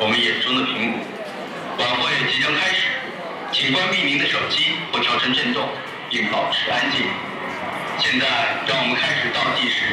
我们眼中的苹果。晚会即将开始，请关闭您的手机或调成震动，并保持安静。现在，让我们开始倒计时。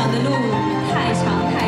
想的路太长太。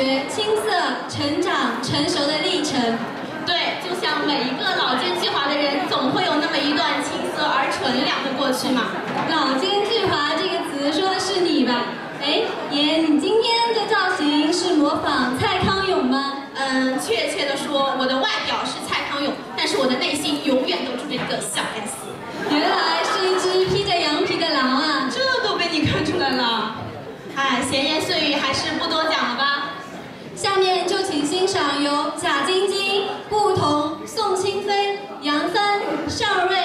学、青涩、成长、成熟的历程。对，就像每一个老奸巨猾的人，总会有那么一段青涩而纯良的过去嘛。老奸巨猾这个词说的是你吧？哎，爷，你今天的造型是模仿蔡康永吗？嗯，确切的说，我的外表是蔡康永，但是我的内心永远都住着一个小 S。原来是一只披着羊皮的狼啊！这都被你看出来了。哎，闲言碎语还是不多讲。下面就请欣赏由贾晶晶、顾彤、宋清飞、杨帆、邵瑞、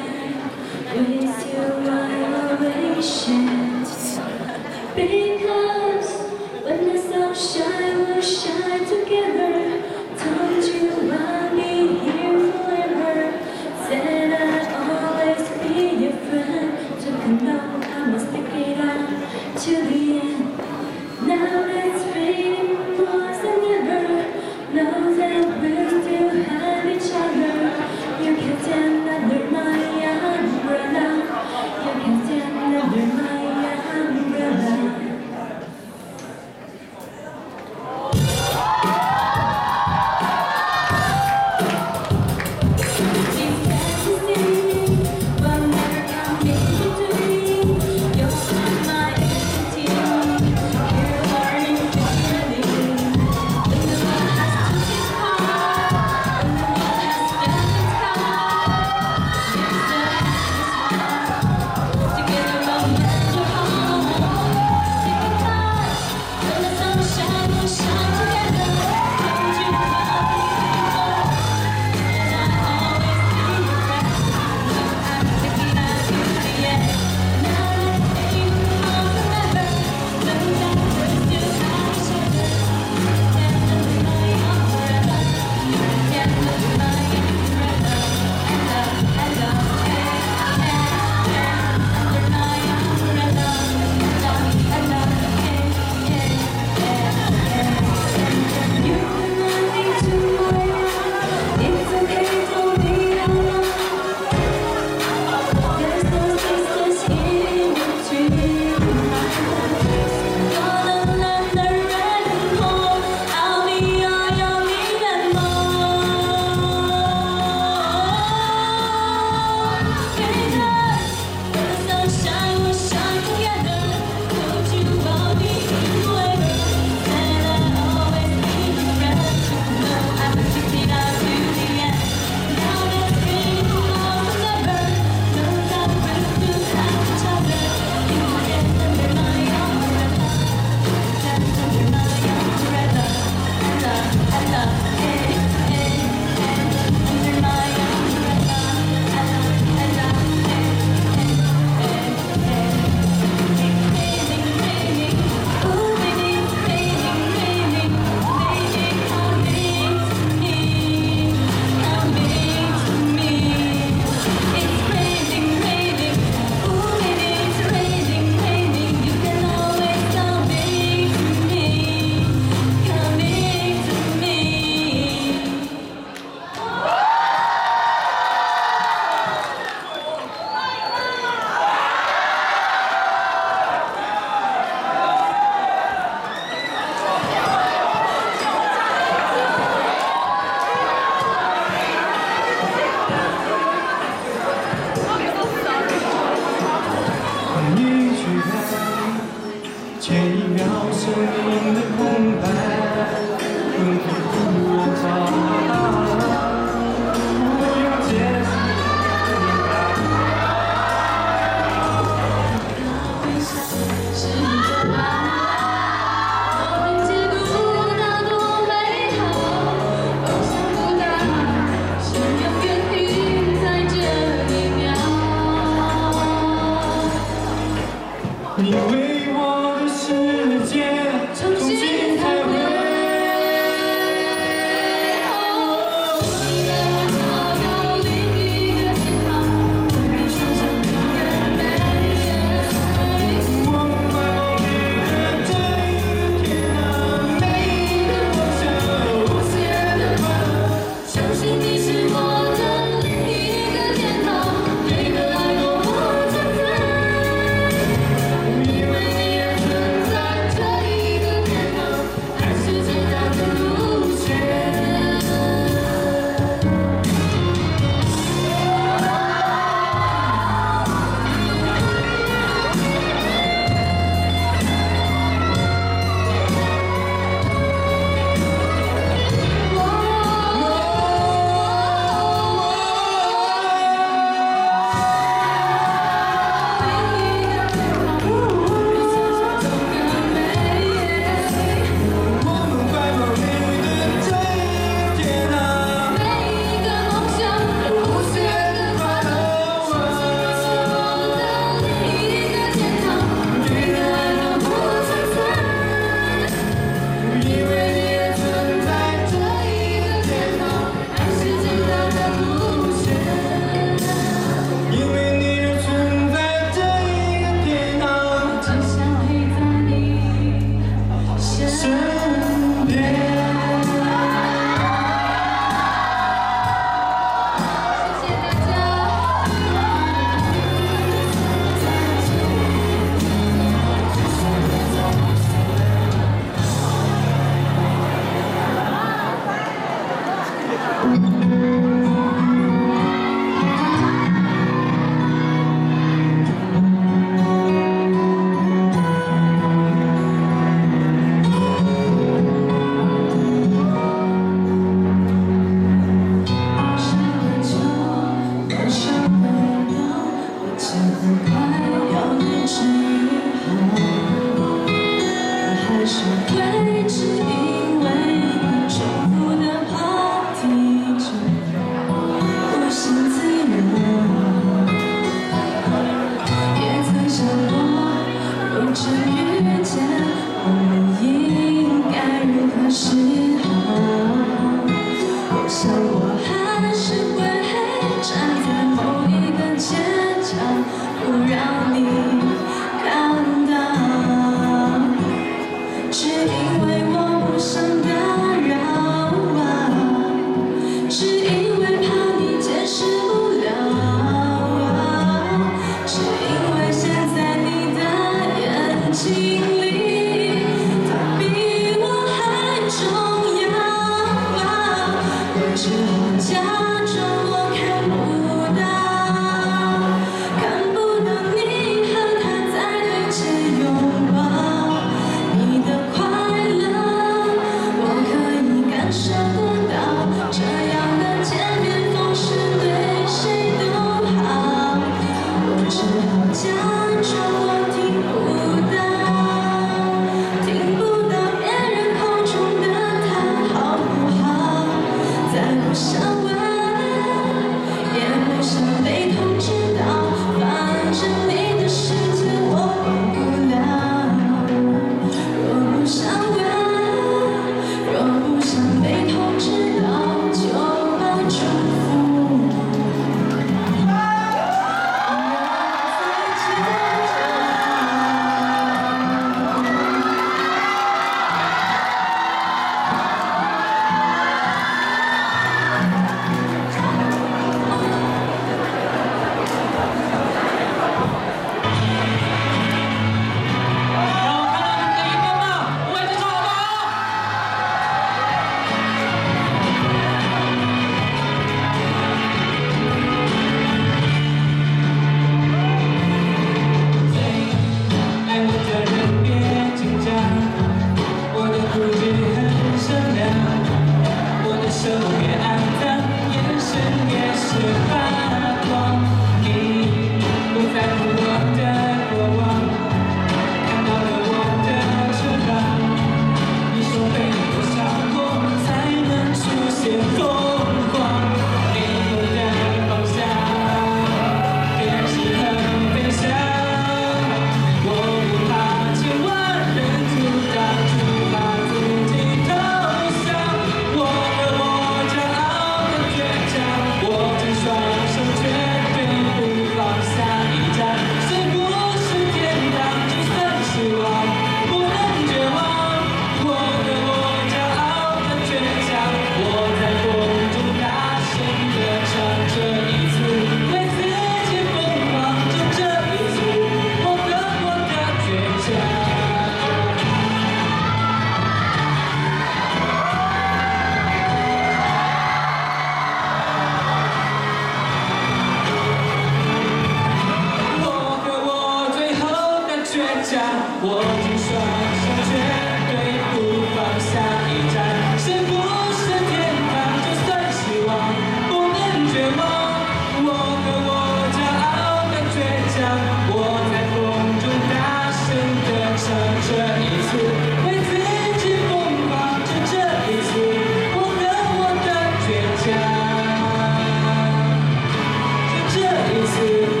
you.